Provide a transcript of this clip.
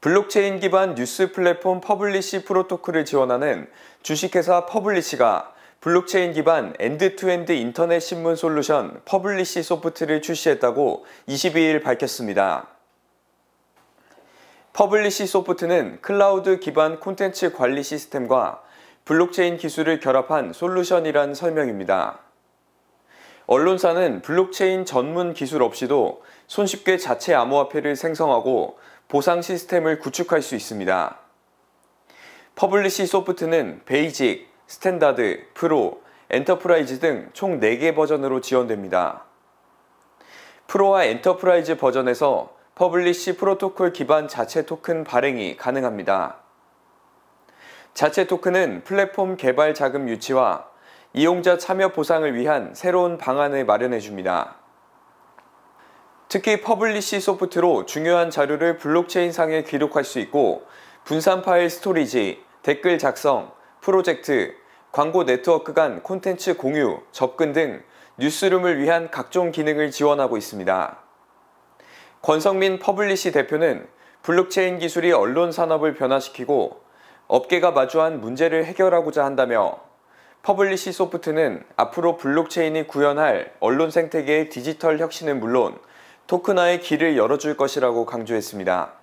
블록체인 기반 뉴스 플랫폼 퍼블리시 프로토콜을 지원하는 주식회사 퍼블리시가 블록체인 기반 end-to-end 인터넷 신문 솔루션 퍼블리시 소프트를 출시했다고 22일 밝혔습니다. 퍼블리시 소프트는 클라우드 기반 콘텐츠 관리 시스템과 블록체인 기술을 결합한 솔루션이란 설명입니다. 언론사는 블록체인 전문 기술 없이도 손쉽게 자체 암호화폐를 생성하고 보상 시스템을 구축할 수 있습니다. 퍼블리시 소프트는 basic, standard, pro, enterprise 등 총 4개 버전으로 지원됩니다. pro와 enterprise 버전에서 퍼블리시 프로토콜 기반 자체 토큰 발행이 가능합니다. 자체 토큰은 플랫폼 개발 자금 유치와 이용자 참여 보상을 위한 새로운 방안을 마련해 줍니다. 특히 퍼블리시 소프트로 중요한 자료를 블록체인상에 기록할 수 있고 분산 파일 스토리지, 댓글 작성, 프로젝트, 광고 네트워크 간 콘텐츠 공유, 접근 등 뉴스룸을 위한 각종 기능을 지원하고 있습니다. 권성민 퍼블리시 대표는 블록체인 기술이 언론 산업을 변화시키고 업계가 마주한 문제를 해결하고자 한다며 퍼블리시 소프트는 앞으로 블록체인이 구현할 언론 생태계의 디지털 혁신은 물론 토큰화의 길을 열어줄 것이라고 강조했습니다.